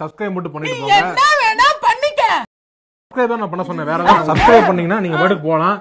Subscribe மட்டும் பண்ணிட்டு போங்க. என்ன வேணா பண்ணிக்க. சப்ஸ்கிரைப் தான் நான் பண்ண சொன்னேன். வேற ஏதாவது சப்ஸ்கிரைப் பண்ணீங்கன்னா நீங்க பாட்டுக்கு போகலாம்.